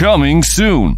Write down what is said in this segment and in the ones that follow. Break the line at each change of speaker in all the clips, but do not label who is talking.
Coming soon.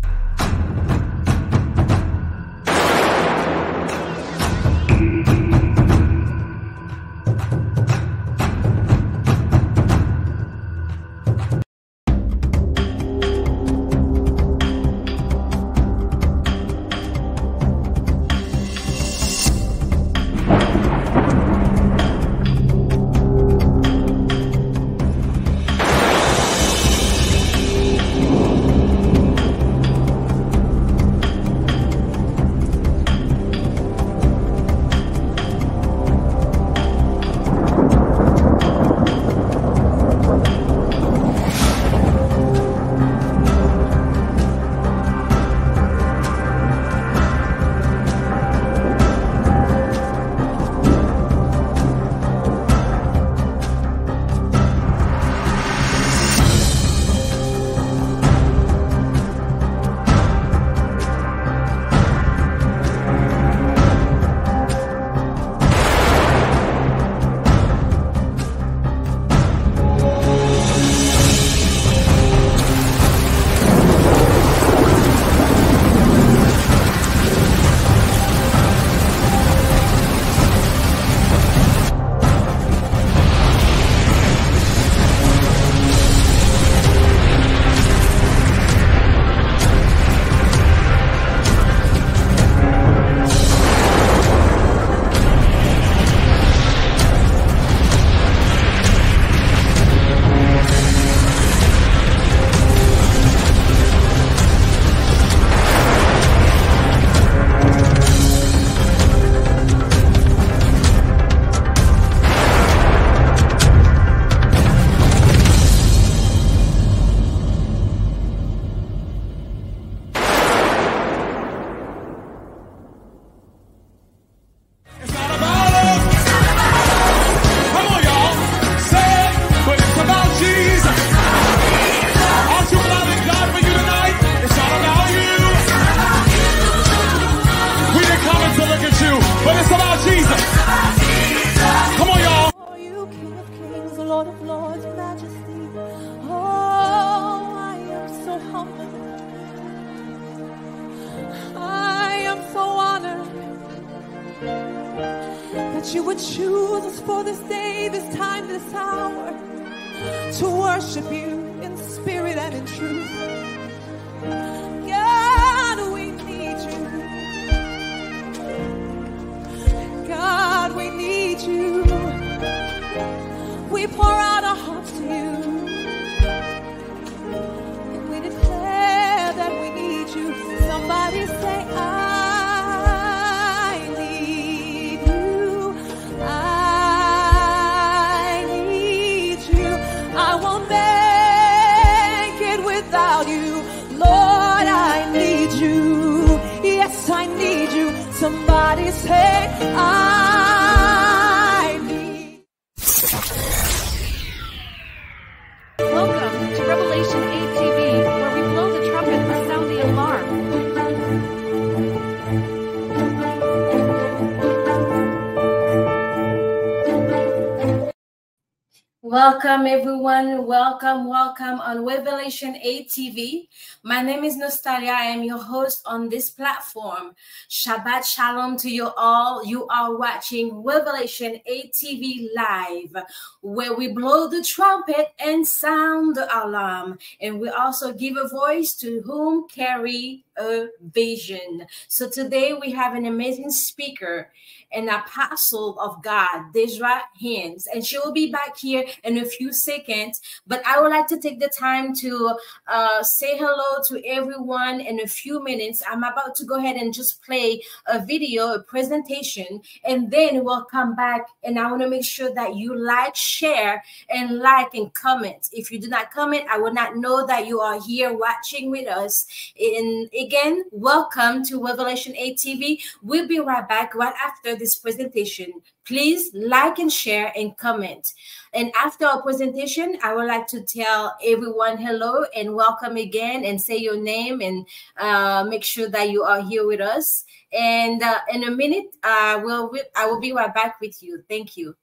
Welcome,
everyone. Welcome, welcome on Revelation 8 TV. My name is Nostalia. I am your host on this platform. Shabbat Shalom to you all. You are watching Revelation 8 TV live, where we blow the trumpet and sound the alarm. And we also give a voice to whom carry a vision. So today we have an amazing speaker, an apostle of God, Desra Hines, and she will be back here in a few seconds. But I would like to take the time to uh, say hello to everyone in a few minutes. I'm about to go ahead and just play a video, a presentation, and then we'll come back. And I want to make sure that you like, share, and like and comment. If you do not comment, I will not know that you are here watching with us. And again, welcome to Revelation 8 TV. We'll be right back right after this presentation. Please like and share and comment. And after our presentation, I would like to tell everyone hello and welcome again and say your name and uh, make sure that you are here with us. And uh, in a minute, uh, we'll, I will be right back with you. Thank you.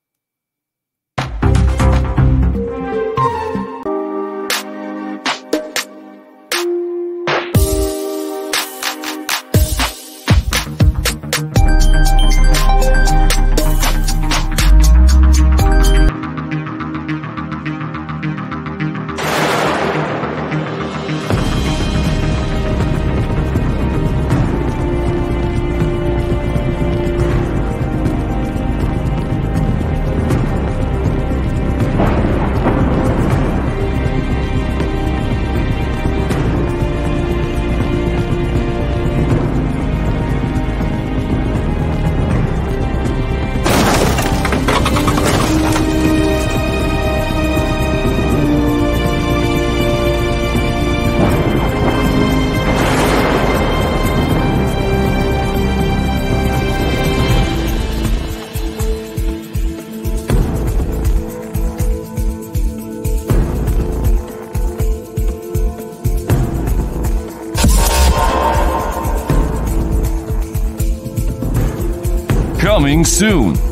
Soon.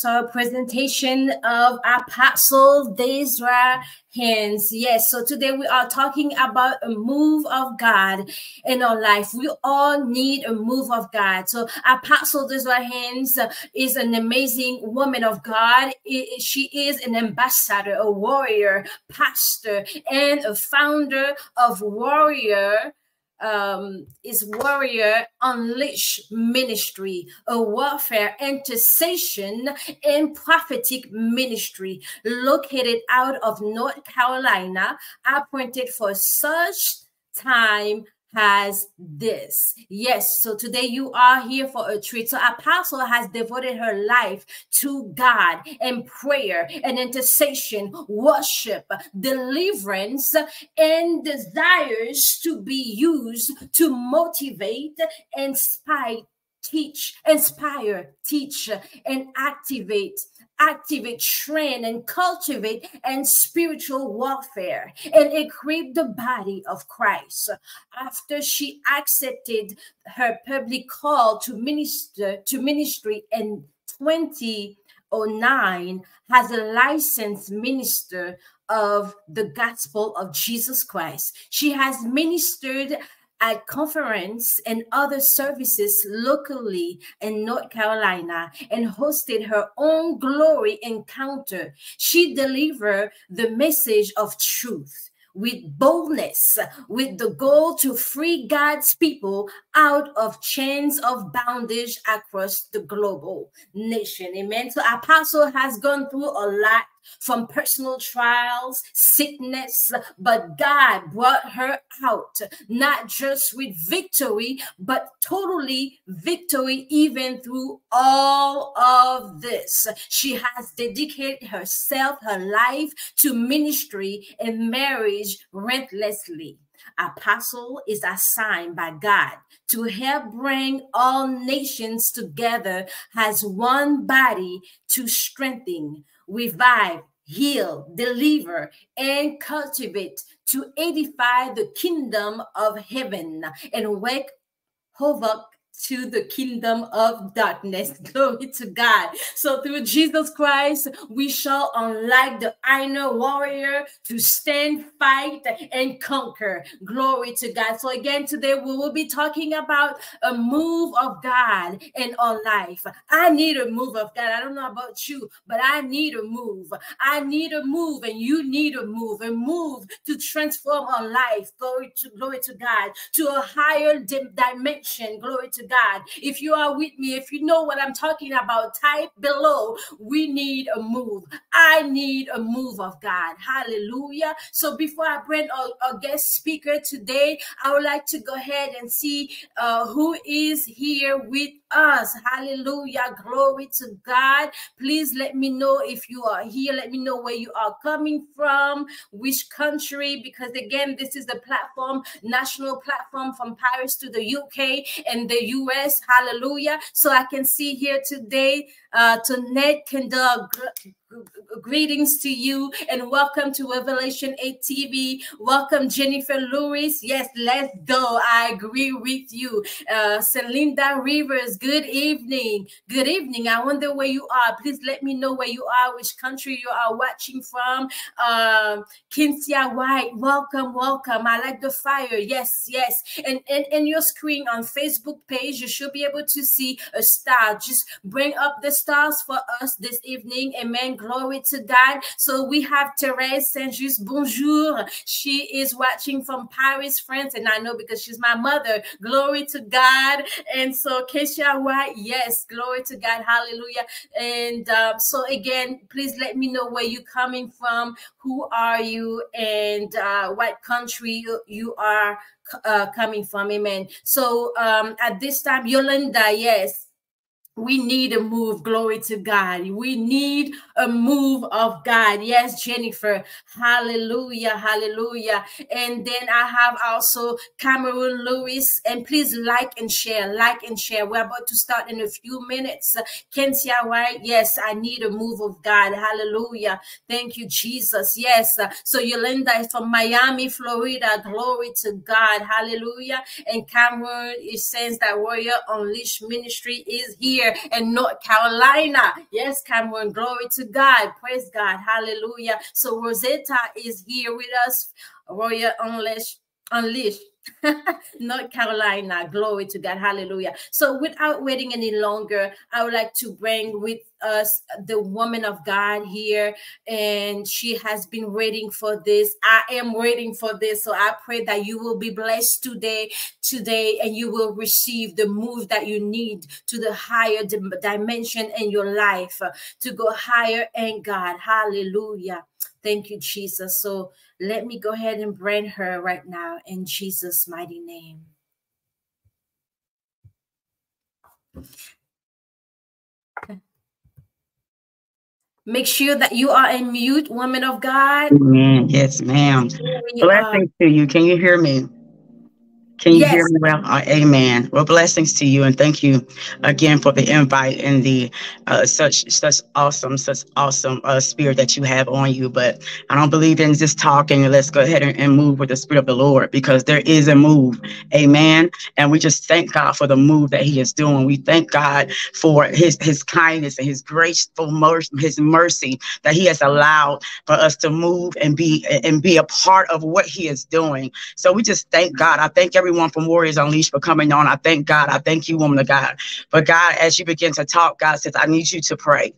Saw a presentation of Apostle Desra Hands. Yes, so today we are talking about a move of God in our life. We all need a move of God. So Apostle Desra Hands is an amazing woman of God. She is an ambassador, a warrior, pastor, and a founder of Warrior um, is Warrior Unleash Ministry, a warfare, intercession, and prophetic ministry located out of North Carolina, appointed for such time as this. Yes, so today you are here for a treat. So Apostle has devoted her life to God and prayer and intercession, worship, deliverance, and desires to be used to motivate, inspire, teach, inspire, teach, and activate activate, train, and cultivate and spiritual warfare and equip the body of Christ. After she accepted her public call to minister to ministry in 2009 as a licensed minister of the gospel of Jesus Christ. She has ministered at conference and other services locally in North Carolina and hosted her own glory encounter. She delivered the message of truth with boldness, with the goal to free God's people out of chains of bondage across the global nation. Amen. So Apostle has gone through a lot from personal trials, sickness, but God brought her out, not just with victory, but totally victory, even through all of this. She has dedicated herself, her life to ministry and marriage relentlessly. Apostle is assigned by God to help bring all nations together as one body to strengthen, revive, heal, deliver, and cultivate to edify the kingdom of heaven and wake havoc to the kingdom of darkness. Glory to God. So through Jesus Christ, we shall unlike the inner warrior to stand, fight, and conquer. Glory to God. So again, today we will be talking about a move of God in our life. I need a move of God. I don't know about you, but I need a move. I need a move, and you need a move, a move to transform our life. Glory to glory to God, to a higher dim- dimension. Glory to God. If you are with me, if you know what I'm talking about, type below. We need a move. I need a move of God. Hallelujah. So before I bring our, our guest speaker today, I would like to go ahead and see uh, who is here with us. Hallelujah. Glory to God. Please let me know if you are here. Let me know where you are coming from, which country, because again, this is the platform, national platform from Paris to the UK and the US. Hallelujah. So I can see here today, uh, Tonette Kendall. Greetings to you and welcome to Revelation 8 TV. Welcome, Jennifer Lewis. Yes, let's go. I agree with you. Uh, Celinda Rivers, good evening. Good evening. I wonder where you are. Please let me know where you are, which country you are watching from. Um, Kinsia White, welcome, welcome. I like the fire. Yes, yes. And, and, and your screen on Facebook page, you should be able to see a star. Just bring up the stars for us this evening. Amen. Glory to God. So we have Therese Saint Just. Bonjour. She is watching from Paris, France. And I know because she's my mother. Glory to God. And so Keisha White, yes, glory to God. Hallelujah. And um, so again, please let me know where you're coming from. Who are you? And uh, what country you, are uh, coming from. Amen. So um, at this time, Yolanda, yes we need a move glory to god. We need a move of god. Yes jennifer. Hallelujah hallelujah. And then i have also cameron lewis. And please like and share like and share. We're about to start in a few minutes. Kensia white yes i need a move of god. Hallelujah. Thank you jesus. Yes. So yolanda is from miami florida. Glory to god. Hallelujah. And cameron is saying that warrior unleashed ministry is here in North Carolina. Yes, Cameron, glory to God. Praise God. Hallelujah. So Rosetta is here with us. Royal Unleashed. Unleashed. North Carolina. Glory to God. Hallelujah. So, without waiting any longer, I would like to bring with us the woman of God here, and she has been waiting for this. I am waiting for this. So, I pray that you will be blessed today, today, and you will receive the move that you need to the higher dimension in your life to go higher in God. Hallelujah. Thank you, Jesus. So, let me go ahead and bring her right now in Jesus' mighty name. Make sure that you are in mute, woman of God.
Amen. Yes, ma'am. Blessings to you. Can you hear me? Can you yes. hear me well? Uh, amen. Well, blessings to you, and thank you again for the invite and the uh, such such awesome, such awesome uh, spirit that you have on you. But I don't believe in just talking. Let's go ahead and, and move with the spirit of the Lord because there is a move. Amen. And we just thank God for the move that He is doing. We thank God for His His kindness and His graceful mercy, His mercy that He has allowed for us to move and be and be a part of what He is doing. So we just thank God. I thank everyone everyone from Warriors Unleashed for coming on. I thank God. I thank you, woman of God. But God, as you begin to talk, God says, I need you to pray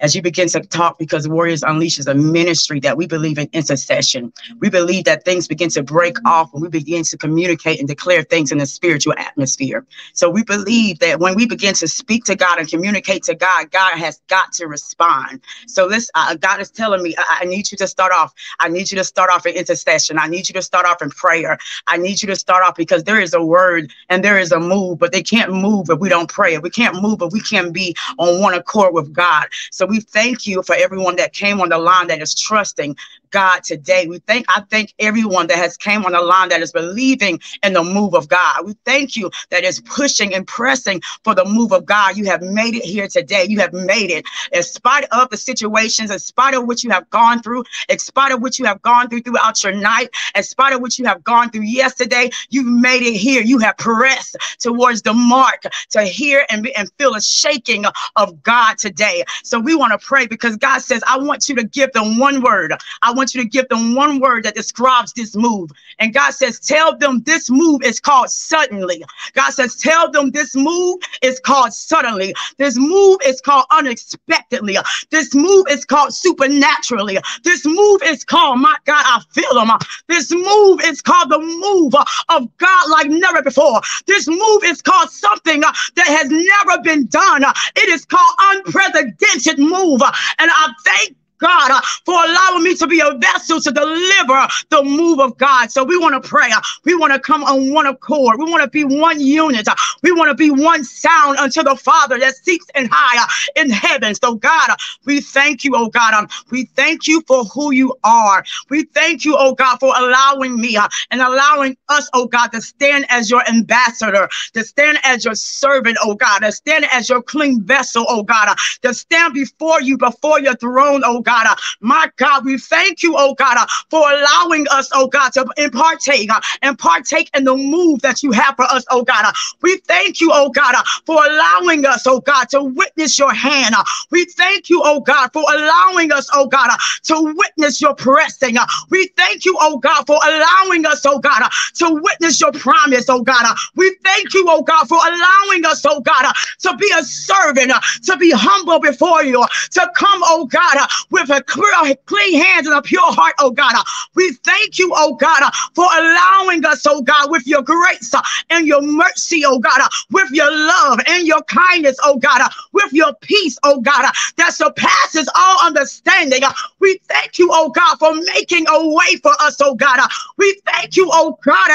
as you begin to talk because Warriors Unleashed is a ministry that we believe in intercession. We believe that things begin to break off when we begin to communicate and declare things in the spiritual atmosphere. So we believe that when we begin to speak to God and communicate to God, God has got to respond. So this, uh, God is telling me, I, I need you to start off. I need you to start off in intercession. I need you to start off in prayer. I need you to start off because there is a word and there is a move, but they can't move if we don't pray. We can't move if we can't be on one accord with God. So we thank you for everyone that came on the line that is trusting God today. We thank I thank everyone that has came on the line that is believing in the move of God. We thank you that is pushing and pressing for the move of God. You have made it here today. You have made it in spite of the situations, in spite of what you have gone through, in spite of what you have gone through throughout your night, in spite of what you have gone through yesterday. You've made it here. You have pressed towards the mark to hear and, and feel a shaking of God today. So we want to pray because God says, I want you to give them one word. I want you to give them one word that describes this move. And God says, Tell them this move is called suddenly. God says, Tell them this move is called suddenly. This move is called unexpectedly. This move is called supernaturally. This move is called, my God, I feel them. This move is called the move of God like never before. This move is called something that has never been done. It is called unprecedented move. And I thank God, uh, for allowing me to be a vessel to deliver the move of God. So we want to pray. Uh, we want to come on one accord. We want to be one unit. Uh, we want to be one sound unto the Father that seeks and high uh, in heaven. So God, uh, we thank you, oh God. Um, we thank you for who you are. We thank you, oh God, for allowing me uh, and allowing us, oh God, to stand as your ambassador, to stand as your servant, oh God, to stand as your clean vessel, oh God, to stand before you, before your throne, oh God God. Uh, my God, we thank you, oh God, uh, for allowing us, oh God, to partake uh, and partake in the move that you have for us, oh God. Uh, we thank you, oh God, uh, for allowing us, oh God, to witness your hand. Uh, we thank you, oh God, for allowing us, oh God, uh, to witness your pressing. Uh, we thank you, oh God, for allowing us, oh God, uh, to witness your promise, oh God. Uh, we thank you, oh God, for allowing us, oh God, uh, to be a servant, uh, to be humble before you, uh, to come, oh God, uh, with a clear, clean hands and a pure heart, oh God. Uh, we thank you, oh God, uh, for allowing us, oh God, with your grace uh, and your mercy, oh God, with your love and your kindness, oh God, with your peace, oh God, that surpasses all understanding. We thank you, oh God, for making a way for us, oh God. We thank you, oh God,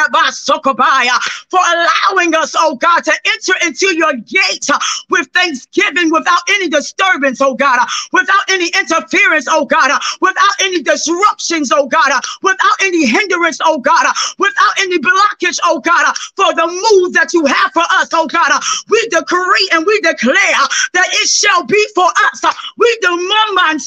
for allowing us, oh God, to enter into your gates uh, with thanksgiving without any disturbance, oh God, without any interference, oh God, uh, without any disruptions, oh God, uh, without any hindrance, oh God, uh, without any blockage, oh God, for the move that you have for us, oh God. We decree and we declare that it shall be for us. uh, We demand.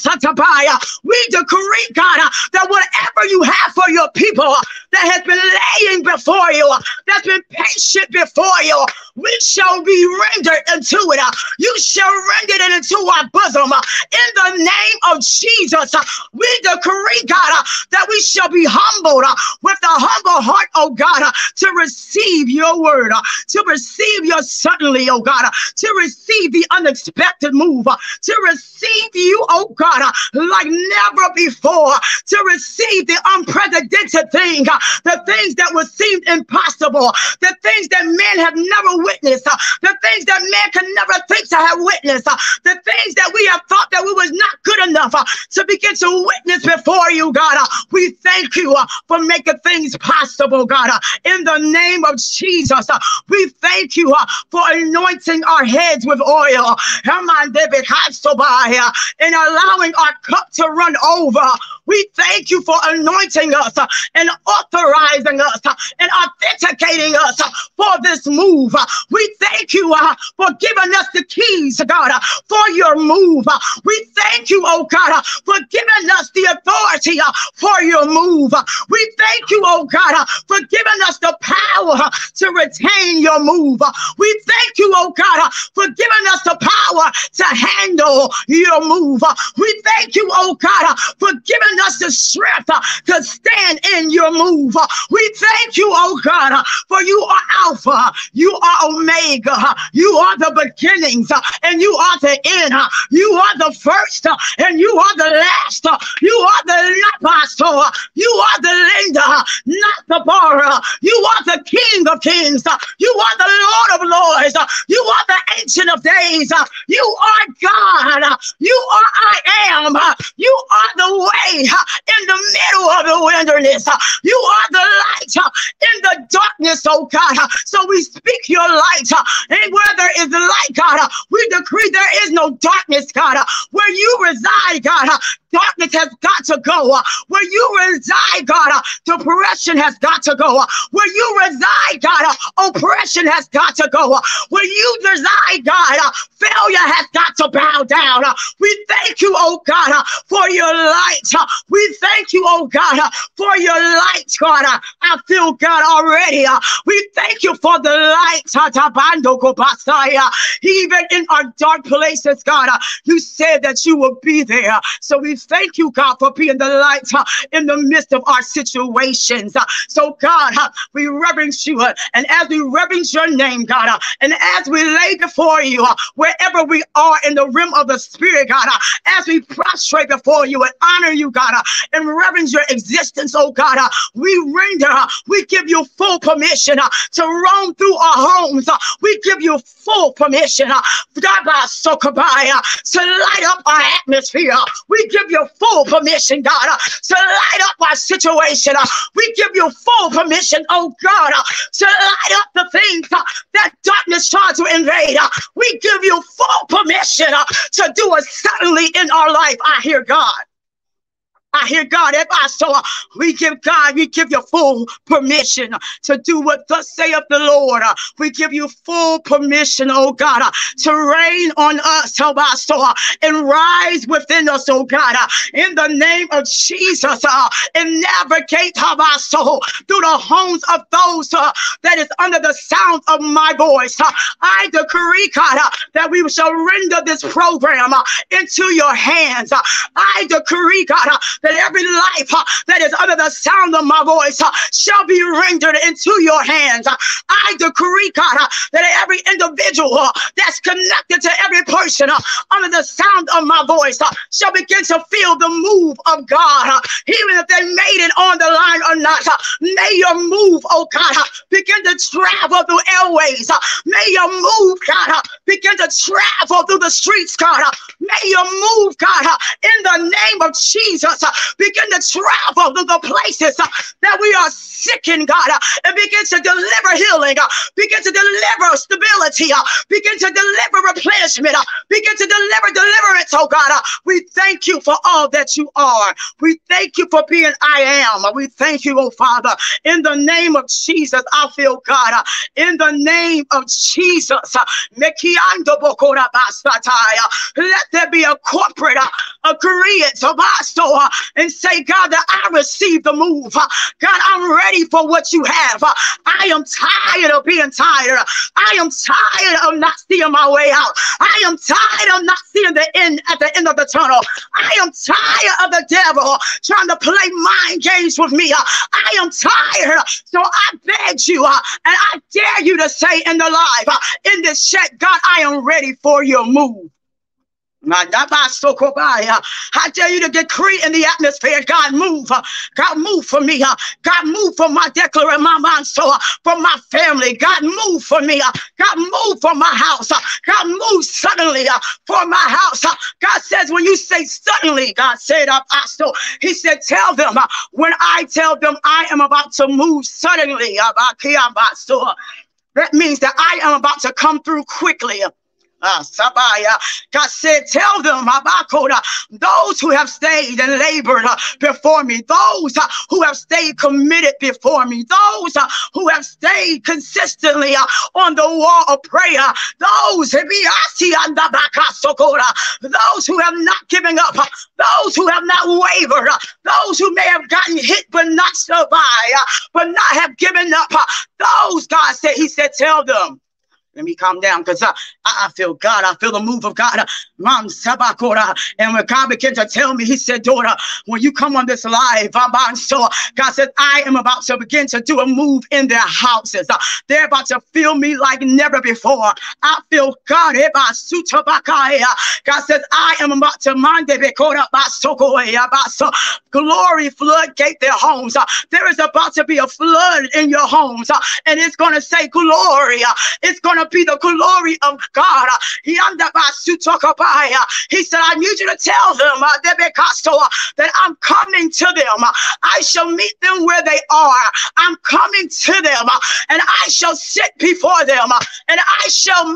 We decree, God, that whatever you have for your people that has been laying before you, that's been patient before you, we shall be rendered into it. You shall render it into our bosom. In the name of Jesus, we decree, God, that we shall be humbled with a humble heart, oh God, to receive your word, to receive your suddenly, oh God, to receive the unexpected move, to receive you, oh God, like never before, to receive the unprecedented thing, the things that would seem impossible, the things that men have never witnessed, uh, the things that man can never think to have witnessed, uh, the things that we have thought that we was not good enough uh, to begin to witness before you, God. Uh, we thank you uh, for making things possible, God. Uh, in the name of Jesus, we thank you for anointing our heads with oil. And allowing our cup to run over. We thank you for anointing us and authorizing us uh, and authenticating us uh, for this move. Uh, We thank you uh, for giving us the keys, God, uh, for your move. Uh, we thank you, oh God, for giving us the authority for your move. We thank you, oh God, for giving us the power to retain your move. We thank you, oh God, for giving us the power to handle your move. We thank you, oh God, for giving us the strength to stand in your move. Uh, We thank you, oh God, uh, for you are Alpha, you are Omega, uh, you are the beginnings, uh, and you are the end. uh, You are the first, uh, and you are the last. uh, You are the uh, you are the lender, uh, not the borrower. You are the King of Kings. uh, You are the Lord of Lords. uh, You are the Ancient of Days. uh, You are God. uh, You are I am. uh, You are the way uh, in the middle of the wilderness. uh, You are the light uh, in the darkness, oh God. uh, So we speak your light. uh, And where there is light, God, we decree there is no darkness, God. Where you reside, God, darkness has got to go. uh, Where you reside, God, uh, depression has got to go. uh, Where you reside, God, uh, oppression has got to go. Uh, where you reside, God, uh, failure has got to bow down. We thank you, oh God, for your light. We thank you, oh God, for your light, God. I feel God already. We thank you for the light. Even in our dark places, God, you said that you will be there. So we thank you, God, for being the light uh, in the midst of our situations. Uh, So, God, uh, we reverence you. uh, And as we reverence your name, God, uh, and as we lay before you, uh, wherever we are in the rim of the Spirit, God, as we prostrate before you and honor you, God, and reverence your existence, oh God, we render, we give you full permission to roam through our homes. We give you full permission uh, Daba Sokabaya, to light up our atmosphere. We give you full permission, God, uh, to light up our situation. uh, We give you full permission, oh God, uh, to light up the things uh, that darkness tries to invade. uh, We give you full permission uh, to do it suddenly in our life. I hear God. I hear God. So we give God, we give you full permission to do what thus saith the Lord. We give you full permission, oh God, to reign on us, so, and rise within us, oh God, in the name of Jesus, and navigate so through the homes of those uh, that is under the sound of my voice. I decree, God, uh, that we shall render this program uh, into your hands. I decree, God, that every life uh, that is under the sound of my voice uh, shall be rendered into your hands. Uh, I decree, God, uh, that every individual uh, that's connected to every person uh, under the sound of my voice shall begin to feel the move of God. even if they made it on the line or not, may your move, oh God, begin to travel through airways. may your move, God, begin to travel through the streets, God. may your move, God, in the name of Jesus, begin to travel to the places uh, that we are sick in, God, uh, and begin to deliver healing, uh, begin to deliver stability, uh, begin to deliver replenishment, uh, begin to deliver deliverance, oh God. uh, we thank you for all that you are. We thank you for being I am. Uh, We thank you, oh Father, in the name of Jesus. I feel God, uh, in the name of Jesus. uh, uh, Let there be a corporate uh, agreement, so uh, and say, God, that I receive the move. God, I'm ready for what you have. I am tired of being tired. I am tired of not seeing my way out. I am tired of not seeing the end at the end of the tunnel. I am tired of the devil trying to play mind games with me. I am tired. So I beg you and I dare you to say in the live, in this chat, God, I am ready for your move. I tell you to decree in the atmosphere, God move, uh, God move for me, uh, God move for my declaration, my mind, so uh, for my family, God move for me, God move for my house, God move suddenly for my house. God says, when you say suddenly, God said, uh, Apostle, He said, tell them when I tell them I am about to move suddenly, that means that I am about to come through quickly. Ah, Sabaya. God said, Tell them, Habakkuk, those who have stayed and labored uh, before me, those uh, who have stayed committed before me, those uh, who have stayed consistently on the wall of prayer, those, Abakasokora, those who have not given up, those who have not wavered, those who may have gotten hit but not survived, but not have given up, those, God said, He said, Tell them. Let me calm down because I, I I feel God. I feel the move of God. Mom Sabakora. And when God began to tell me, He said, Daughter, when you come on this live, so God said, I am about to begin to do a move in their houses. Uh, They're about to feel me like never before. I feel God. God says, I am about to baso. glory floodgate their homes. Uh, There is about to be a flood in your homes, uh, and it's going to say glory. uh, It's going to be the glory of God. He said, I need you to tell them uh, uh, that I'm coming to them. I shall meet them where they are. I'm coming to them, uh, and I shall sit before them, and I shall.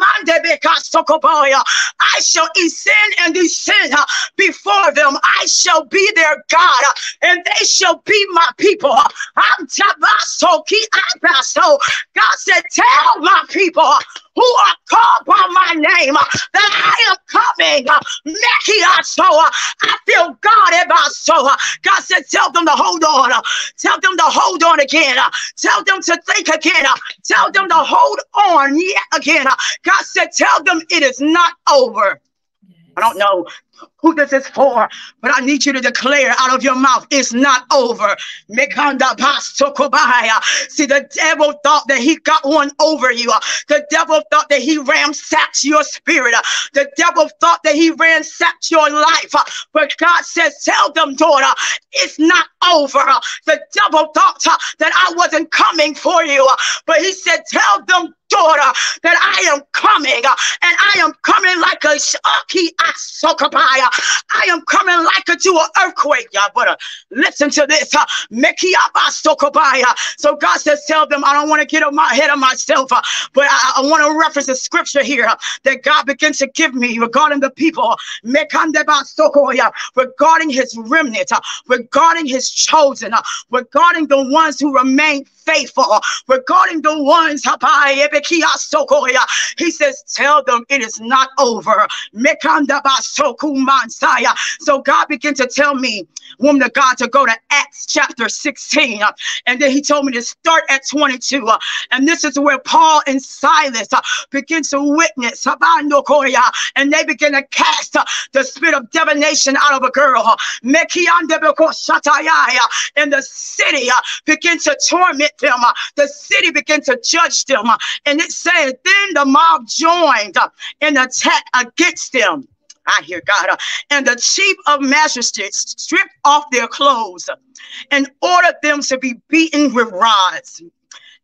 I shall ascend and descend before them. I shall be their God, and they shall be my people. I'm tabaso. God said, Tell my people who are called by my name uh, that I am coming. uh, uh, I feel God about so. uh, God said, Tell them to hold on. Tell them to hold on again. Tell them to think again. Tell them to hold on yet again. God said, Tell them it is not over. I don't know who this is for, but I need you to declare out of your mouth, it's not over. See, the devil thought that he got one over you. The devil thought that he ransacked your spirit. The devil thought that he ransacked your life. But God says, tell them, daughter, it's not over. The devil thought that I wasn't coming for you. But he said, tell them, daughter, that I am coming. uh, and I am coming like a shaki asokabaya. I am coming like a to an earthquake. Y'all better listen to this. Uh. So God says, tell them I don't want to get up my head of myself, uh, but I, I want to reference a scripture here uh, that God begins to give me regarding the people, regarding His remnant, uh, regarding His chosen, uh, regarding the ones who remain faithful, regarding the ones. He says, tell them it is not over. So God began to tell me, woman of God, to go to Acts chapter 16. uh, and then he told me to start at 22. uh, and this is where Paul and Silas uh, begin to witness. And they begin to cast uh, the spirit of divination out of a girl. And the city uh, begin to torment them. The city begin to judge them. Uh, And it said, then the mob joined uh, in attack against them. I hear God. uh, And the chief of magistrates stripped off their clothes uh, and ordered them to be beaten with rods.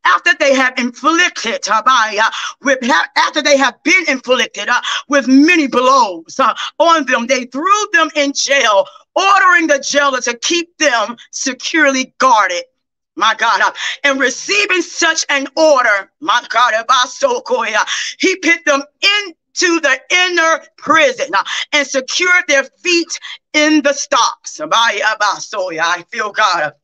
After they have inflicted, uh, by, uh, with ha- after they have been inflicted uh, with many blows uh, on them, they threw them in jail, ordering the jailer to keep them securely guarded. My God, uh, and receiving such an order, my God, Abasokoya, he put them into the inner prison uh, and secured their feet in the stocks. I feel God.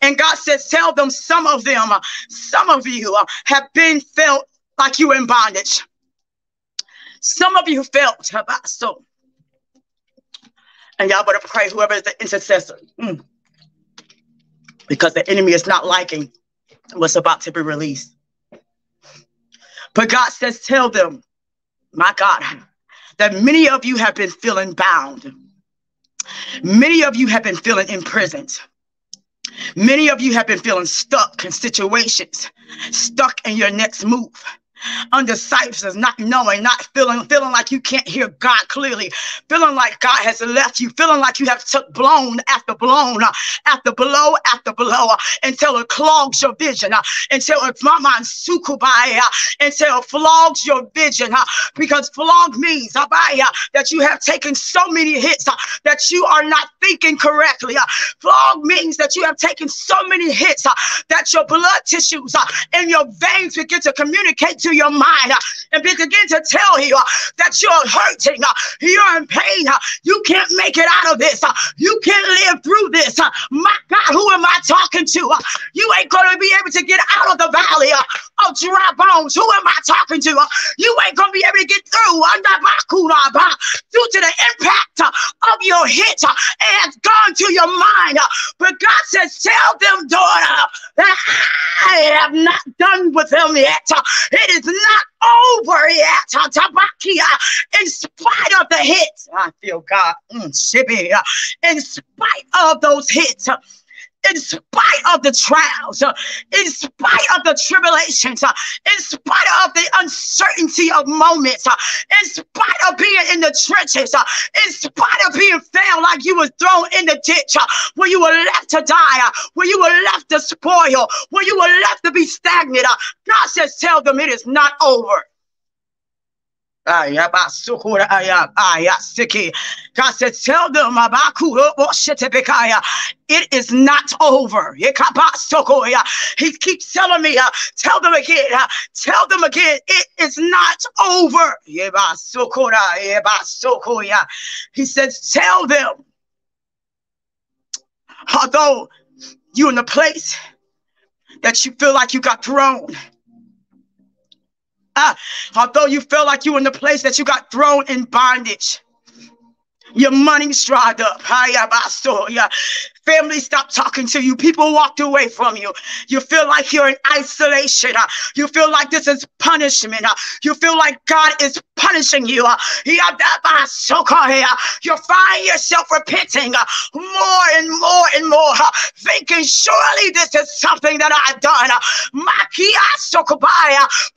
And God says, tell them some of them, uh, some of you uh, have been felt like you in bondage. Some of you felt Abaso. And y'all better pray, whoever is the intercessor. Mm because the enemy is not liking what's about to be released. But God says, Tell them, my God, that many of you have been feeling bound. Many of you have been feeling imprisoned. Many of you have been feeling stuck in situations, stuck in your next move undecisive, not knowing, not feeling, feeling like you can't hear God clearly, feeling like God has left you, feeling like you have took blown after blown, uh, after blow after blow, uh, until it clogs your vision, uh, until it's my mind sukubai, uh, until it flogs your vision, because flog means uh, that you have taken so many hits that you are not thinking correctly. Flog means that you have taken so many hits that your blood tissues and your veins begin to communicate to your mind uh, and begin to tell you uh, that you're hurting, uh, you're in pain, uh, you can't make it out of this, uh, you can't live through this. Uh, my God, who am I talking to? You ain't going to be able to get out of the valley of dry bones. Who am I talking to? You ain't going to be able to get through under my kuraba, due to the impact of your hit and has gone to your mind. but God says, Tell them, daughter, that I have not done with them yet. It is not over yet. In spite of the hits, I feel God. Mm, in spite of those hits. In spite of the trials, uh, in spite of the tribulations, uh, in spite of the uncertainty of moments, uh, in spite of being in the trenches, in spite of being found like you were thrown in the ditch, where you were left to die, where you were left to spoil, where you were left to be stagnant. God says, tell them it is not over. God said, Tell them it is not over. He keeps telling me, uh, tell them again, uh, tell them again, it is not over. He says, Tell them, although you're in a place that you feel like you got thrown. Although you feel like you in the place that you got thrown in bondage. Your money's dried up. Family stopped talking to you. People walked away from you. You feel like you're in isolation. uh, You feel like this is punishment. uh, You feel like God is punishing you. uh, You find yourself repenting more and more and more, thinking surely this is something that I've done.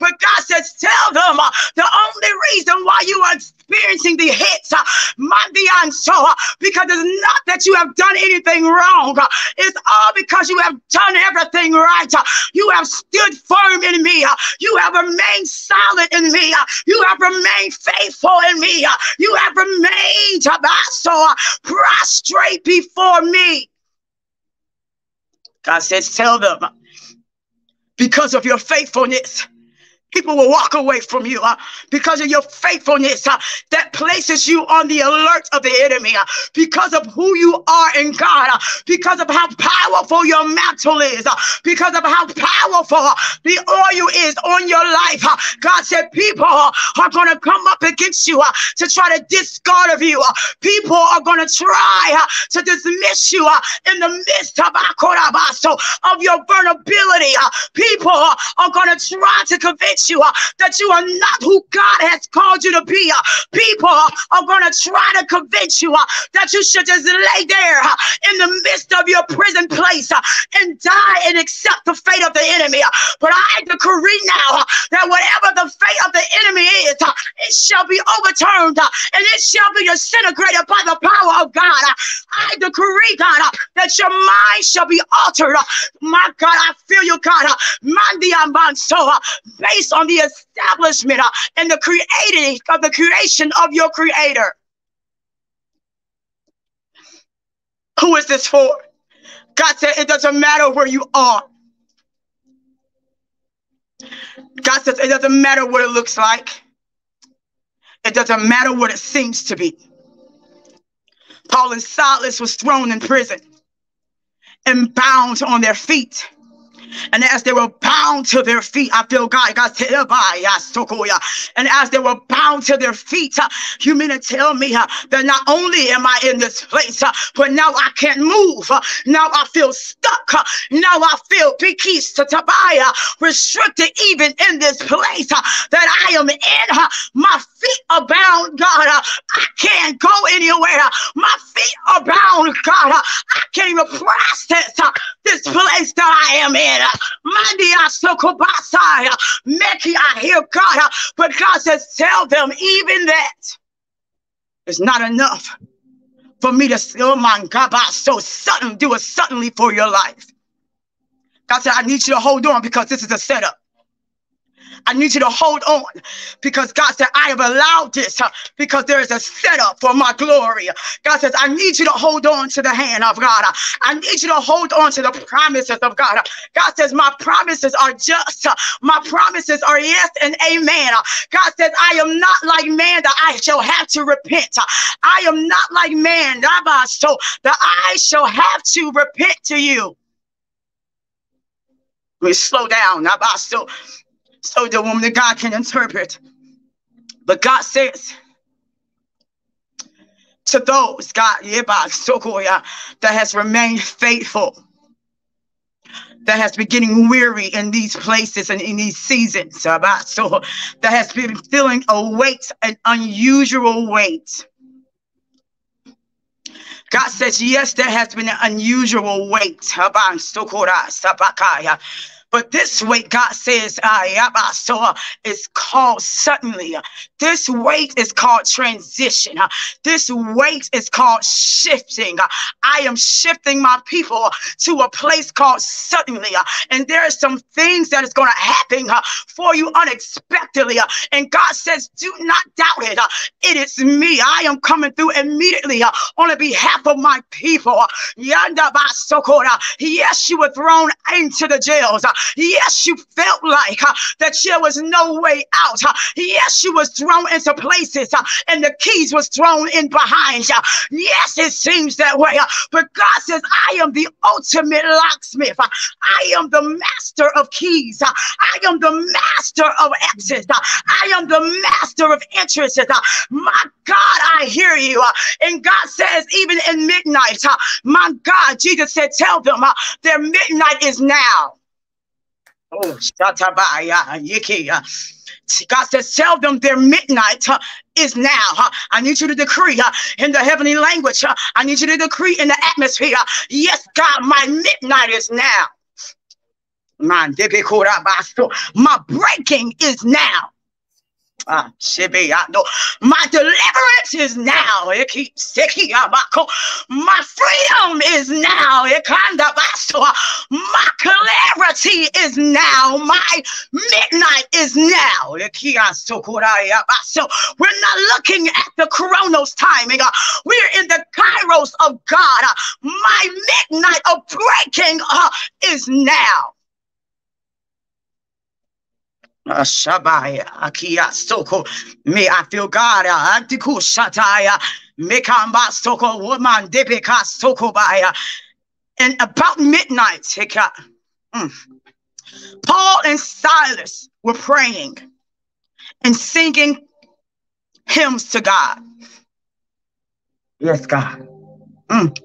But God says, tell them the only reason why you are experiencing the hits, uh, Mandianso, uh, because it's not that you have done anything wrong. wrong. It's all because you have done everything right. Uh, you have stood firm in me. Uh, you have remained solid in me. You have remained faithful in me. You have remained so prostrate before me. God says, tell them because of your faithfulness. People will walk away from you uh, because of your faithfulness uh, that places you on the alert of the enemy uh, because of who you are in God, uh, because of how powerful your mantle is, uh, because of how powerful uh, the oil is on your life. God said people are going to come up against you to try to discard of you. People are going to try to dismiss you in the midst of, of your vulnerability. People are going to try to convince you uh, that you are not who God has called you to be. Uh, people are going to try to convince you uh, that you should just lay there uh, in the midst of your prison place uh, and die and accept the fate of the enemy. Uh, but I decree now uh, that whatever the fate of the enemy is, uh, it shall be overturned and it shall be disintegrated by the power of God. I decree, God, that your mind shall be altered. My God, I feel you, God. Mandia Manso, uh, on the establishment uh, and the creating of the creation of your creator. Who is this for? God said it doesn't matter where you are. God says it doesn't matter what it looks like. It doesn't matter what it seems to be. Paul and Silas was thrown in prison and bound on their feet. And as they were bound to their feet, I feel God, God said, and as they were bound to their feet, uh, you mean to tell me uh, that not only am I in this place, uh, but now I can't move. Now I feel stuck. Now I feel bikis to Tobiah, restricted even in this place that I am in. My feet are bound, God. Uh, I can't go anywhere. Uh, my feet are bound, God. Uh, I can't even process uh, this place that I am in. Mandia Sokobasai. Meki, I hear God, but God says, tell them even that is not enough for me to, oh my God, so sudden, do it suddenly for your life. God said, I need you to hold on because this is a setup. I need you to hold on because God said, I have allowed this uh, because there is a setup for my glory. God says, I need you to hold on to the hand of God. I need you to hold on to the promises of God. God says, My promises are just. My promises are yes and amen. God says, I am not like man that I shall have to repent. I am not like man, so that I shall have to repent to you. We slow down. So so the woman of God can interpret. But God says to those, God, that has remained faithful, that has been getting weary in these places and in these seasons, so that has been feeling a weight, an unusual weight. God says, yes, there has been an unusual weight. But this weight, God says, uh, is called suddenly. This weight is called transition. This weight is called shifting. I am shifting my people to a place called suddenly. And there are some things that is going to happen for you unexpectedly. And God says, do not doubt it. It is me. I am coming through immediately on the behalf of my people. Yes, you were thrown into the jails. Yes, you felt like uh, that there was no way out. Uh, yes, you was thrown into places uh, and the keys was thrown in behind you. Yes, it seems that way. Uh, but God says, I am the ultimate locksmith. Uh, I am the master of keys. I am the master of exits. I am the master of entrances. My God, I hear you. And God says, even in midnight, my God, Jesus said, tell them their midnight is now. Oh, Shatabaya, Yiki. God says, tell them their midnight uh, is now. Uh, I need you to decree uh, in the heavenly language. Uh, I need you to decree in the atmosphere. yes, God, my midnight is now. My breaking is now. Ah. My deliverance is now. It keeps My freedom is now. My clarity is now. My midnight is now. We're not looking at the chronos timing. Uh, We're in the kairos of God. Uh, My midnight of breaking is now. Uh, Shabaya, Akia Soko, me, I feel God, uh, Antiku Shataya, Mekamba Soko, woman, Debeka Soko Baya. And about midnight, Hika, mm, Paul and Silas were praying and singing hymns to God. Yes, God. Mm.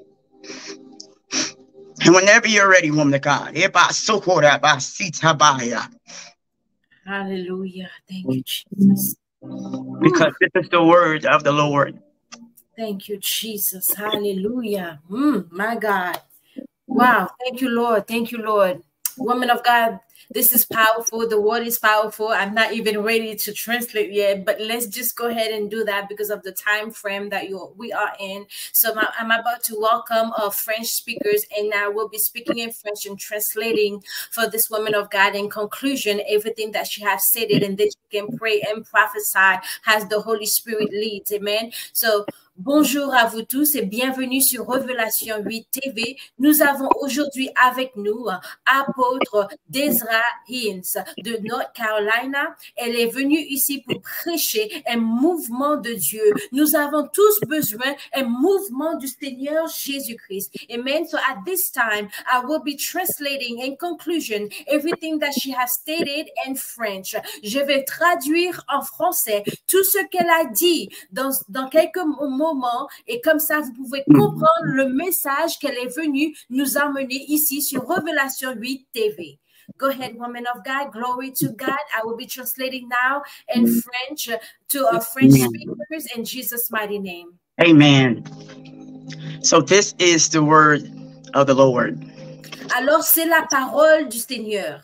And whenever you're ready, woman of God, Eba Soko Raba Sita Baya.
Hallelujah. Thank you, Jesus.
because this is the word of the Lord.
Thank you, Jesus. Hallelujah. Mm, my God. Wow. Thank you, Lord. Thank you, Lord. Woman of God, this is powerful. The word is powerful. I'm not even ready to translate yet, but let's just go ahead and do that because of the time frame that you we are in. So I'm, I'm about to welcome our French speakers, and I will be speaking in French and translating for this woman of God. In conclusion, everything that she has stated, and then she can pray and prophesy as the Holy Spirit leads. Amen. So Bonjour à vous tous et bienvenue sur Révélation 8 TV. Nous avons aujourd'hui avec nous euh, apôtre Hines de North Carolina. Elle est venue ici pour prêcher un mouvement de Dieu. Nous avons tous besoin d'un mouvement du Seigneur Jésus-Christ. Amen. So at this time, I will be translating in conclusion everything that she has stated in French. Je vais traduire en français tout ce qu'elle a dit dans, dans quelques moments et comme ça, vous pouvez comprendre le message qu'elle est venue nous amener ici sur Révélation 8 TV. Go ahead, woman of God. Glory to God. I will be translating now in French to our French speakers in Jesus' mighty name.
Amen. So this is the word of the Lord.
Alors, c'est la parole du Seigneur.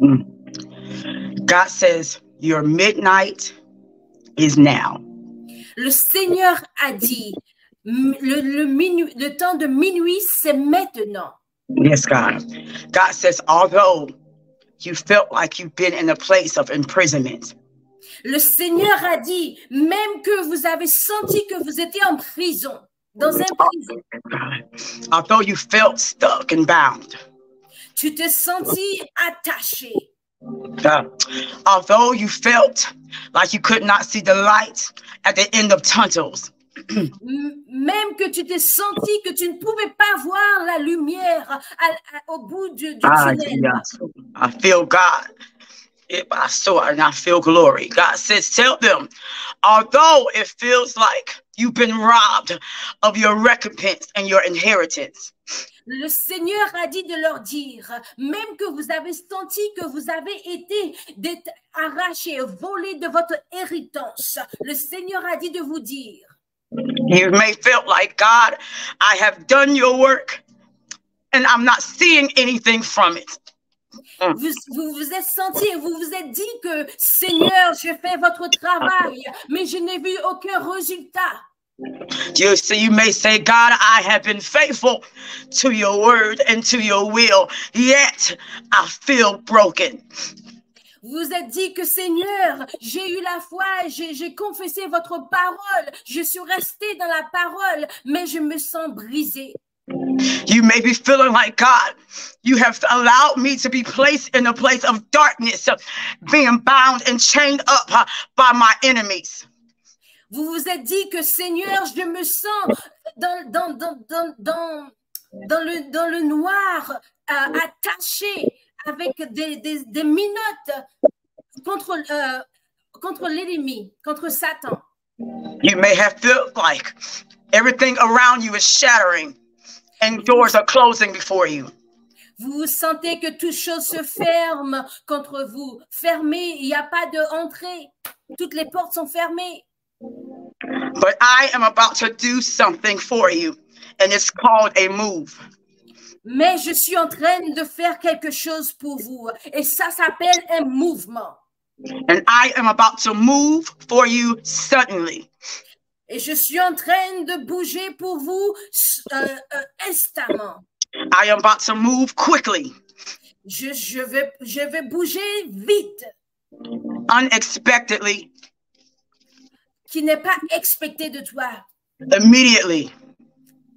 Mm.
God says, Your midnight is now.
Le Seigneur a dit, le, le, minu- le temps de minuit, c'est maintenant.
Yes, God. God says, although you felt like you've been in a place of imprisonment,
Le Seigneur a dit, même que vous avez senti que vous étiez en prison, dans un prison,
although you felt stuck and bound,
tu te sentis attaché.
uh, although you felt like you could not see the light at the end of tunnels,
Même que tu t'es senti que tu ne pouvais pas voir la lumière à- à- au bout du, du
Ah,
tunnel.
I feel God. If I saw and I feel glory. God says, tell them, although it feels like you've been robbed of your recompense and your inheritance,
Le Seigneur a dit de leur dire, même que vous avez senti que vous avez été arraché, volé de votre héritance, le Seigneur a dit de vous dire,
you may feel like, God, I have done your work and I'm not seeing anything from it. Mm.
vous vous, vous êtes senti vous vous êtes dit que Seigneur, j'ai fait votre travail, mais je n'ai vu aucun résultat.
You see, you may say, God, I have been faithful to your word and to your will, yet I feel broken.
Vous vous êtes dit que Seigneur, j'ai eu la foi, j'ai confessé votre parole, je suis resté dans la parole, mais je me sens brisé.
You may be feeling like, God, you have allowed me to be placed in a place of darkness, being bound and chained up by my enemies.
Vous vous êtes dit que Seigneur, je me sens dans, dans, dans, dans, dans, dans le, dans le noir, euh, attaché avec des, des, des contre, euh, contre l'ennemi, contre Satan.
You may have felt like everything around you is shattering and doors are closing before you.
Vous sentez que toute chose se ferme contre vous. Fermé, il n'y a pas d'entrée. Toutes les portes sont fermées.
But I am about to do something for you, and it's called a move.
Mais je suis en train de faire quelque chose pour vous. Et ça s'appelle un mouvement.
And I am about to move for you suddenly.
Et je suis en train de bouger pour vous euh, euh, instamment.
I am about to move quickly,
Je, je, vais, je vais bouger vite,
unexpectedly,
qui n'est pas expecté de toi,
immediately,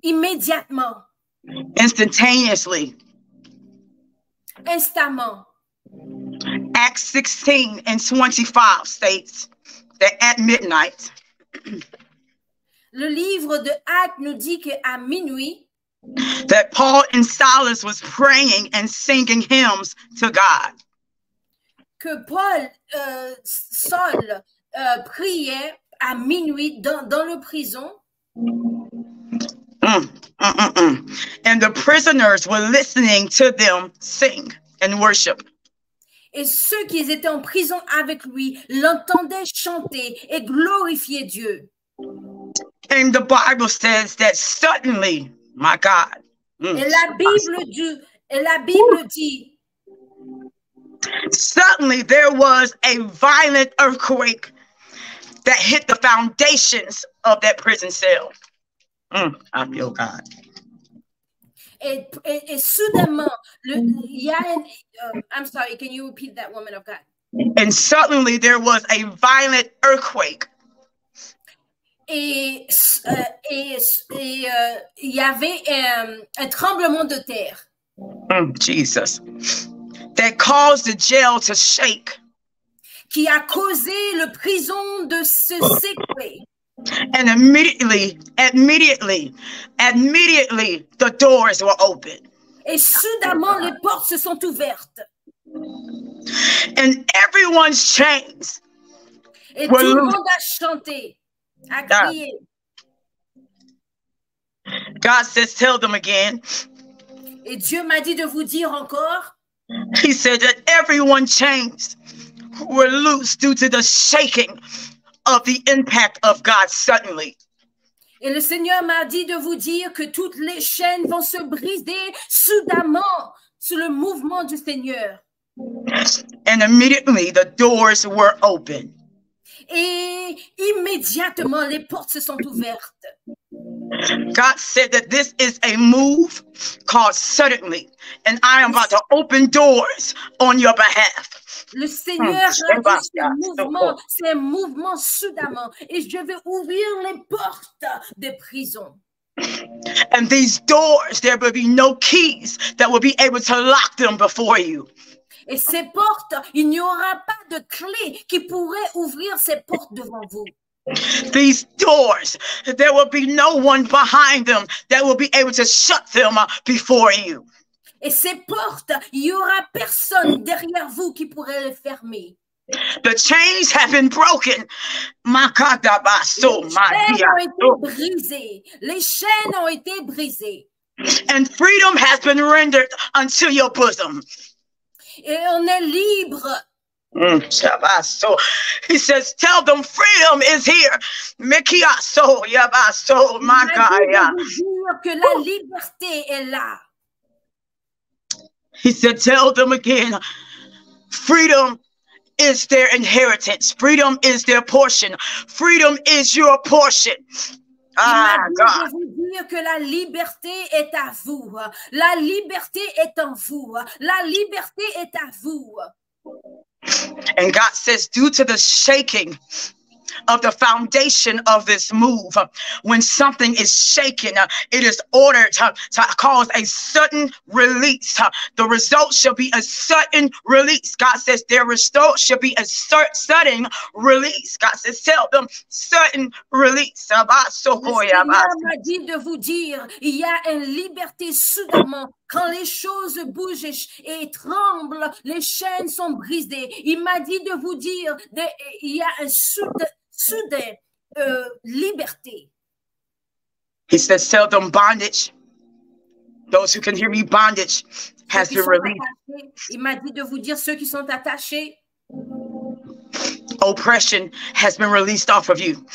immédiatement,
instantaneously.
instamment.
Acts 16 and 25 states that at midnight,
Le livre de Actes nous dit que à minuit,
that Paul and Silas was praying and singing hymns to God.
que Paul, euh, Saul, euh, priait à minuit dans, dans le prison
Mm, mm, mm, mm. And the prisoners were listening to them sing and worship.
et ceux qui étaient en prison avec lui l'entendaient chanter et glorifier Dieu.
And the Bible says that suddenly, my God, mm,
Et la Bible dit, et la Bible dit
suddenly there was a violent earthquake that hit the foundations of that prison cell. Mm, I feel God.
et, et, et soudainement, le, il y a un- euh, I'm sorry, can you repeat that, woman of God?
And suddenly there was a violent earthquake
Et euh, et, et, euh, il y avait euh, un tremblement de terre
Mm, Jesus. That caused the jail to shake.
qui a causé le prison de se secouer.
And immediately, immediately, immediately the doors were open.
Et soudainement, les portes se sont ouvertes.
And everyone's chains
Et
Ouais,
tout le monde a chanté, a crié.
God says, tell them again.
Et Dieu m'a dit de vous dire encore
He said that everyone's chains were loose due to the shaking of the impact of God suddenly.
Et le Seigneur m'a dit de vous dire que toutes les chaînes vont se briser soudainement sous le mouvement du Seigneur.
And immediately the doors were open.
Et immédiatement, les portes se sont ouvertes.
God said that this is a move called suddenly, and I am about to open doors on your behalf.
Le Seigneur a dit ce mouvement, c'est un mouvement soudainement. Et je vais ouvrir les portes des prisons.
And these doors, there will be no keys that will be able to lock them before you.
Et ces portes, il n'y aura pas de clé qui pourrait ouvrir ces portes devant vous.
These doors, there will be no one behind them that will be able to shut them before you.
Et ces portes, il n'y aura personne derrière vous qui pourrait les fermer.
The chains have been broken. Makadabaso,
Les
my
chaînes ont été brisées. Les chaînes ont été brisées.
And freedom has been rendered unto your bosom.
Et on est libre.
Mm. He says, Tell them freedom is here. Mikiaso, yabaso, my God.
dit
yeah.
de vous dire que la liberté est là.
He said, Tell them again, freedom is their inheritance, freedom is their portion, freedom is your portion. Ah, God.
de vous dire que la liberté est à vous. La liberté est en vous. La liberté est à vous.
And God says, due to the shaking of the foundation of this move, when something is shaken, it is ordered to, to cause a sudden release. The result shall be a sudden release. God says, their result shall be a sudden release. God says, tell them sudden release.
Seigneur m'a dit de vous dire, il y a une liberté soudainement. Quand les choses bougent et, et tremblent, les chaînes sont brisées. Il m'a dit de vous dire, de- il y a un soudain, soudain euh, liberté.
He says, tell them bondage. Those who can hear me, bondage has been released.
attachés. Il m'a dit de vous dire ceux qui sont attachés.
Oppression has been released off of you.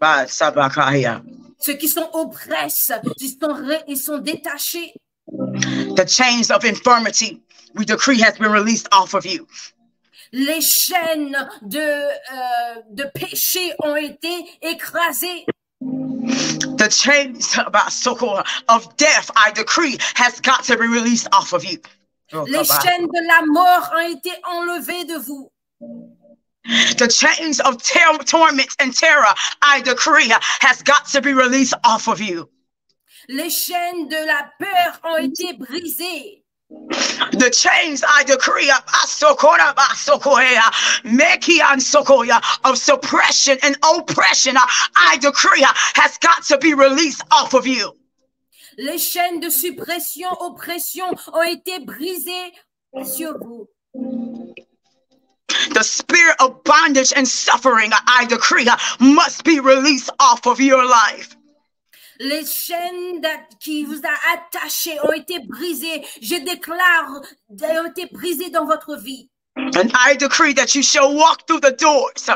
By Sabakaya.
Ceux qui sont oppressés, ils sont, ré- ils sont détachés.
The chains of infirmity, we decree, has been released off of you.
Les chaînes de, euh, de péché ont été écrasées.
The chains of death, I decree, has got to be released off of you. Oh,
Les chaînes de la mort ont été enlevées de vous.
The chains of torment and terror, I decree, has got to be released off of you.
Les chaînes de la peur ont été brisées.
The chains, I decree, Basokora, Basokoya, Meki and Sokoya, of suppression and oppression, I decree, has got to be released off of you.
Les chaînes de suppression, oppression ont été brisées sur vous.
The spirit of bondage and suffering, I decree, must be released off of your life.
Les chaînes qui vous a attaché ont été brisées. Je déclare, elles ont été brisées dans votre vie.
And I decree that you shall walk through the doors.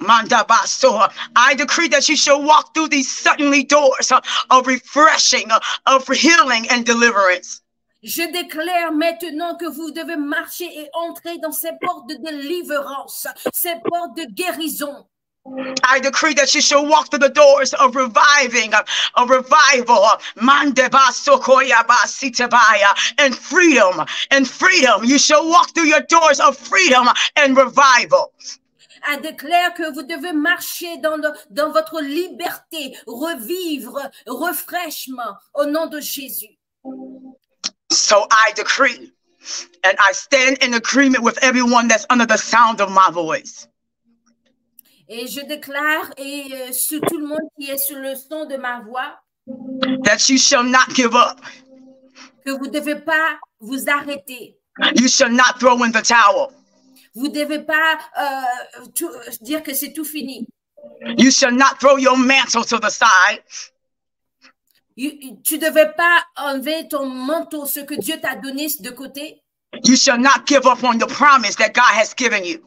Manda baso. I decree that you shall walk through these suddenly doors of refreshing, of healing and deliverance.
Je déclare maintenant que vous devez marcher et entrer dans ces portes de délivrance, ces portes de guérison.
I decree that you shall walk through the doors of reviving, of revival, Mande baso koya basite baya, and freedom, and freedom. You shall walk through your doors of freedom and revival.
Elle déclare que vous devez marcher dans, le- dans votre liberté, revivre, refraîchement au nom de Jésus.
So I decree, and I stand in agreement with everyone that's under the sound of my voice.
Et je déclare, et euh, sur tout le monde qui est sur le son de ma voix,
that you shall not give up.
que vous ne devez pas vous arrêter.
You shall not throw in the towel.
Vous ne devez pas euh, tout- dire que c'est tout fini.
You shall not throw your mantle to the side.
You- Tu ne devais pas enlever ton manteau, ce que Dieu t'a donné de côté.
You shall not give up on the promise that God has given you.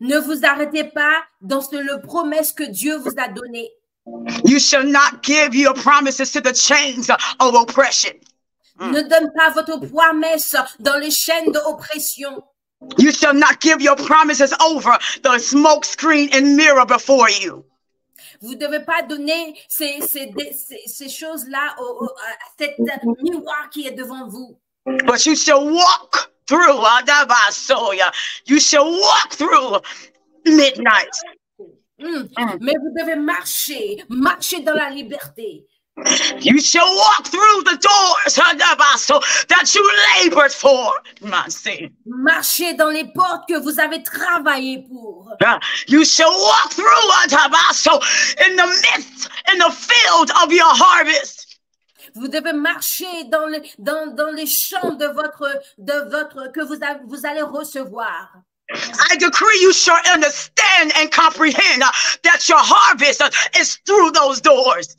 Ne vous arrêtez pas dans le promesse que Dieu vous a donné.
You shall not give your promises to the chains of oppression.
Ne donne pas votre promesse dans les chaînes d'oppression.
You shall not give your promises over the smoke screen and mirror before you.
Vous ne devez pas donner ces, ces, ces, ces choses-là à cet miroir qui est devant vous.
But you shall walk through. Adabasoya. You shall walk through midnight.
Mais vous devez marcher, marcher dans la liberté.
You shall walk through the doors Adabaso, that you labored for.
Marcher dans les portes que vous avez travaillé pour.
Uh, You shall walk through Adabaso in the midst, in the field of your harvest.
Vous devez marcher dans, le, dans, dans les champs de votre, de votre, que vous, avez- vous allez recevoir.
I decree you shall understand and comprehend that your harvest is through those doors.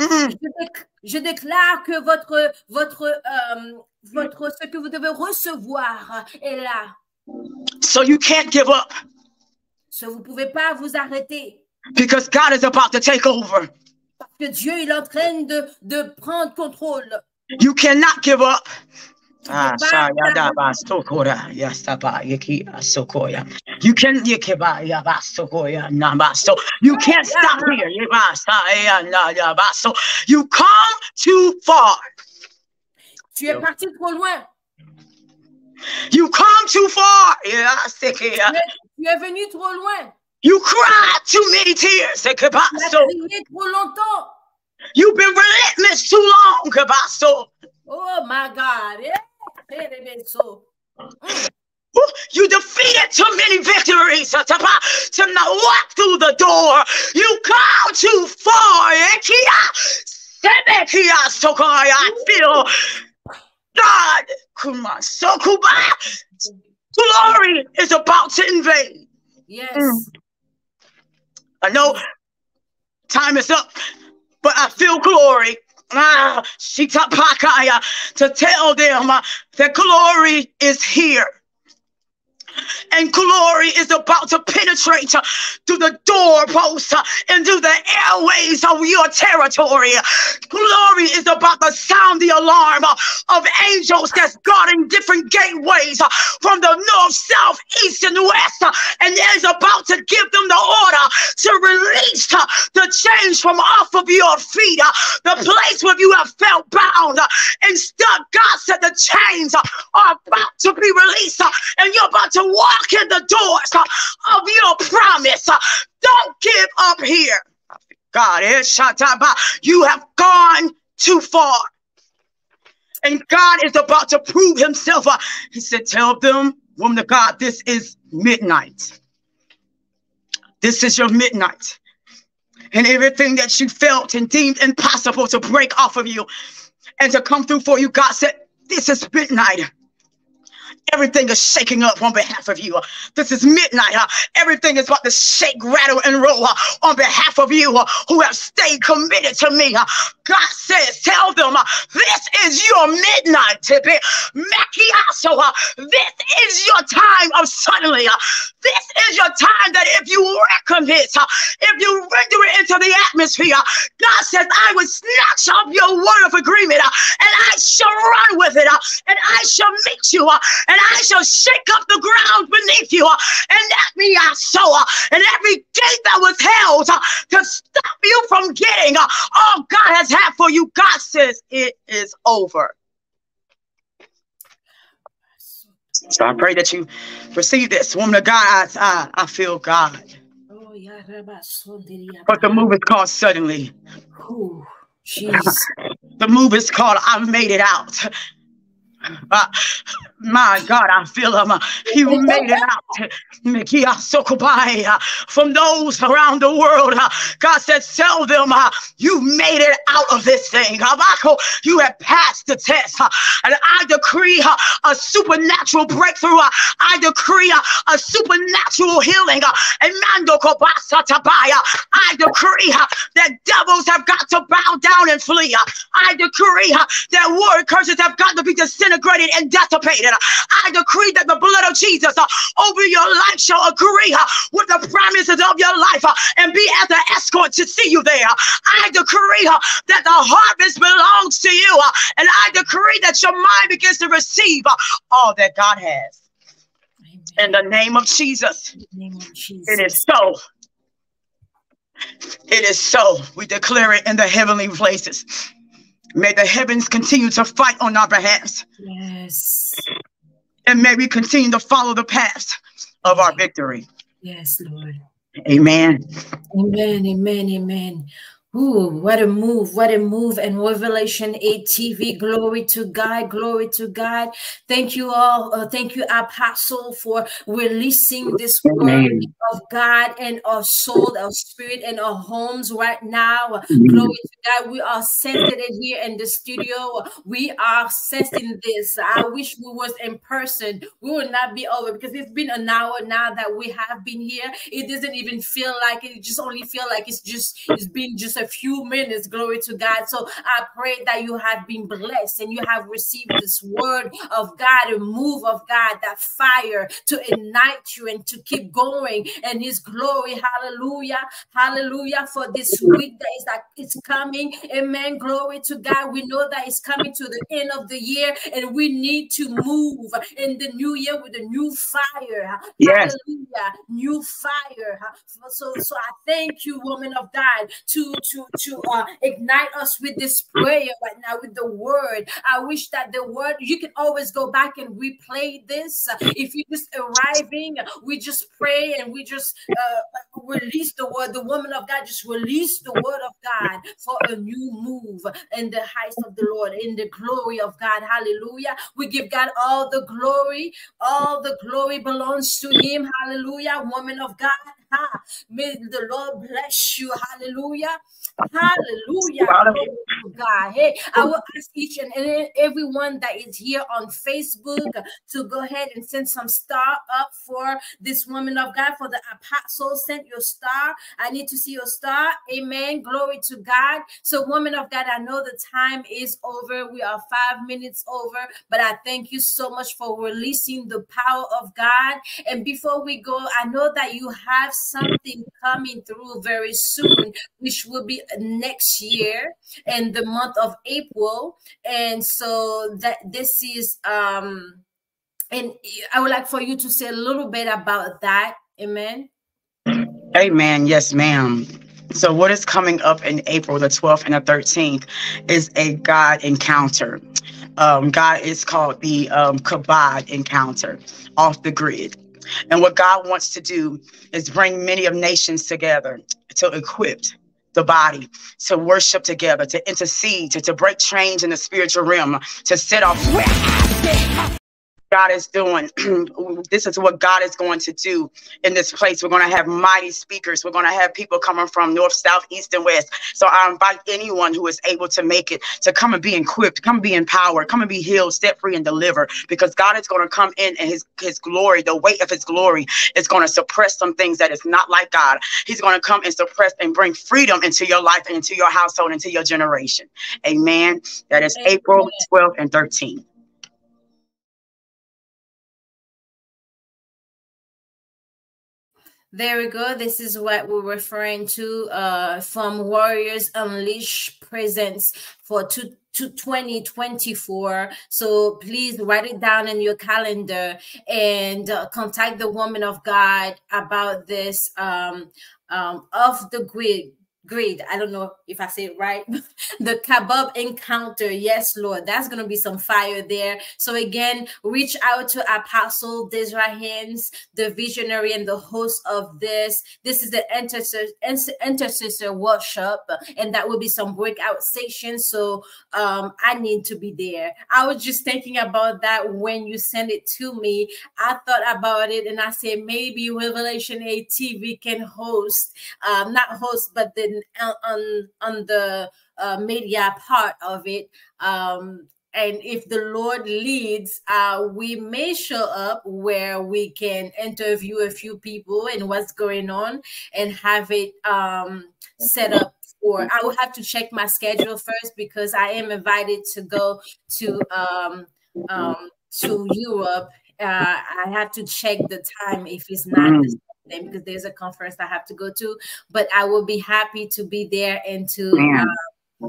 Mm.
Je, déc- je déclare que votre, votre, euh, votre, ce que vous devez recevoir est là.
So you can't give up
So, vous ne pouvez pas vous arrêter.
because God is about to take over.
Parce que Dieu il est en train de, de prendre contrôle.
You cannot give up. Ah. You can you can't stop here. So you come too far.
Tu es parti trop loin.
You come too far.
Tu es, tu es venu trop loin.
You cried too many tears. Sikiba.
Tu as
So
crié trop longtemps.
you've been relentless too long. Kiba. So
Oh my God. So.
Woo, You defeated too many victories uh, to, to not walk through the door. You come too far. eh, Kia? Sebe kia sokai. I feel God. Kuma sokuba. Glory is about to invade.
Yes.
Mm. I know time is up, but I feel glory. Ah, Shita Pakaya to tell them uh, that glory is here. And glory is about to penetrate. to the doorpost and into the airways of your territory. Glory is about to sound the alarm of angels that's guarding different gateways from the north, south, east, and west, and is about to give them the order to release the chains from off of your feet, the place where you have felt bound and stuck. God said the chains are about to be released, and you're about to walk in the doors uh, of your promise. Uh, Don't give up here. God. Uh, You have gone too far. And God is about to prove himself. Uh, He said, Tell them, woman of God, this is midnight. This is your midnight. And everything that you felt and deemed impossible to break off of you and to come through for you, God said, This is midnight. Everything is shaking up on behalf of you. This is midnight. Everything is about to shake, rattle, and roll on behalf of you who have stayed committed to me. God says, tell them this is your midnight, Tippy. Macchiato, uh, this is your time of suddenly. uh. This is your time that if you recommit, uh, if you render it into the atmosphere, God says, I will snatch up your word of agreement uh, and I shall run with it uh, and I shall meet you uh, and I shall shake up the ground beneath you uh, and that me uh, and every gate that was held uh, to stop you from getting uh, all God has had for you. God says it is over. So I pray that you receive this. Woman of God, I, I, I feel God.
Oh, yeah, Rabba Sondiria.
But the move is called suddenly.
Ooh.
The move is called I've made it out. Uh, my God, I feel him. Uh, You made it out. Uh, From those around the world, uh, God said, Tell them uh, you made it out of this thing. You have passed the test. Uh, and I decree uh, a supernatural breakthrough. Uh, I decree a supernatural healing. I decree that devils have got to bow down and flee. I decree that word curses have got to be disintegrated and dissipated. I decree that the blood of Jesus uh, over your life shall agree uh, with the promises of your life uh, and be as an escort to see you there. I decree that the harvest belongs to you, and I decree that your mind begins to receive all that God has. In the name of Jesus,
In the name of Jesus.
it is so. It is so. We declare it in the heavenly places. May the heavens continue to fight on our behalf.
Yes.
And may we continue to follow the path of our victory.
Yes, Lord.
Amen.
Amen, amen, amen. Ooh, what a move, what a move. And Revelation 8 TV, glory to God, glory to God. Thank you all. Uh, thank you, Apostle, for releasing this word of God and our soul, our spirit, and our homes right now. Glory to God. We are sensing it here in the studio. We are sensing this. I wish we was in person. We would not be over because it's been an hour now that we have been here. It doesn't even feel like it. It just only feel like it's just it's been just a few minutes. Glory to God. So I pray that you have been blessed and you have received this word of God, a move of God, that fire to ignite you and to keep going and His glory. Hallelujah. Hallelujah. For this week that is that it's coming. Amen. Glory to God. We know that it's coming to the end of the year and we need to move in the new year with a new fire.
Yes.
Hallelujah. New fire. So, so I thank you, woman of God, to to to uh, ignite us with this prayer right now with the word. I wish that the word you can always go back and replay this. If you're just arriving, we just pray and we just uh, release the word. The woman of God just release the word of God for a new move in the heights of the Lord, in the glory of God. Hallelujah. We give God all the glory. All the glory belongs to Him. Hallelujah. Woman of God. May the Lord bless you. Hallelujah. Hallelujah. To God. Hey, I will ask each and everyone that is here on Facebook to go ahead and send some star up for this woman of God, for the apostle. Send your star. I need to see your star. Amen. Glory to God. So, woman of God, I know the time is over. We are five minutes over, but I thank you so much for releasing the power of God. And before we go, I know that you have something coming through very soon, which will be next year in the month of April. And so that this is um and I would like for you to say a little bit about that. Amen.
Amen. Yes, ma'am. So, what is coming up in April the 12th and the 13th is a God encounter. Um, God is called the um, Kabod encounter off the grid. And what God wants to do is bring many of nations together to equip the body to worship together, to intercede, to, to break chains in the spiritual realm, to set off. God is doing. this is what God is going to do in this place. We're going to have mighty speakers. We're going to have people coming from north, south, east, and west. So I invite anyone who is able to make it to come and be equipped, come and be empowered, come and be healed, set free, and deliver. Because God is going to come in and His His glory, the weight of His glory, is going to suppress some things that is not like God. He's going to come and suppress and bring freedom into your life and into your household, into your generation. Amen. That is Amen. April 12th and 13th.
There we go. This is what we're referring to uh, from Warriors Unleash presents for two, to 2024. So please write it down in your calendar and uh, contact the woman of God about this um, um, off the grid Great. I don't know if I say it right. the Kabod encounter. Yes, Lord. That's going to be some fire there. So again, reach out to Apostle Desra the visionary and the host of this. This is the intercessor, intercessor workshop, and that will be some breakout sessions. So um, I need to be there. I was just thinking about that when you sent it to me. I thought about it and I said maybe Revelation 8 TV can host, um, not host, but on on the uh, media part of it. Um, and if the Lord leads, uh, we may show up where we can interview a few people and what's going on and have it um, set up for. I will have to check my schedule first because I am invited to go to um, um, to Europe. Uh, I have to check the time if it's not mm them because there's a conference I have to go to. But I will be happy to be there and to uh,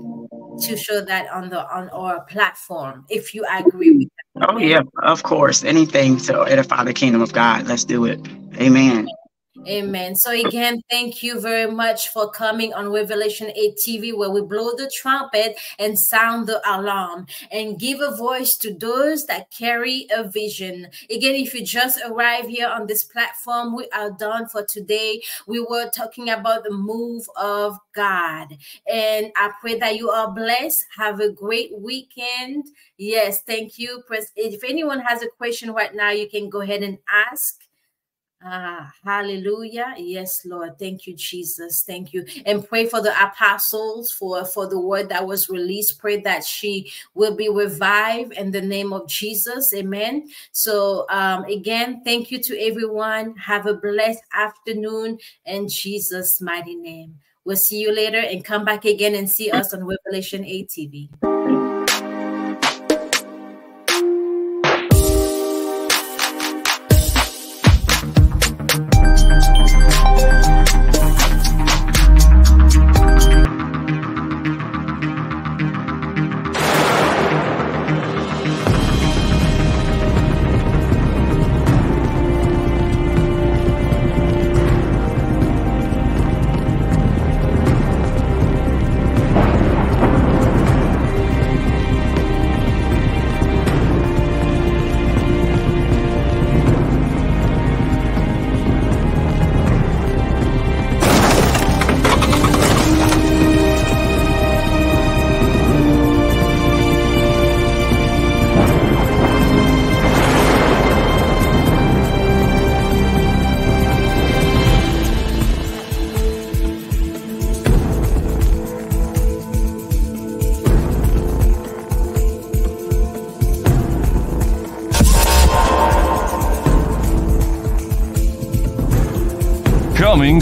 to show that on the on our platform if you agree with
that. Oh yeah, of course. Anything to edify the kingdom of God. Let's do it. Amen.
Amen. So again, thank you very much for coming on Revelation 8 TV, where we blow the trumpet and sound the alarm and give a voice to those that carry a vision. Again, if you just arrived here on this platform, we are done for today. We were talking about the move of God. And I pray that you are blessed. Have a great weekend. Yes, thank you. If anyone has a question right now, you can go ahead and ask. Ah, hallelujah. Yes, Lord. Thank you, Jesus. Thank you. And pray for the apostles for, for the word that was released. Pray that she will be revived in the name of Jesus. Amen. So um, again, thank you to everyone. Have a blessed afternoon in Jesus' mighty name. We'll see you later and come back again and see us on Revelation 8 TV.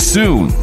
Soon.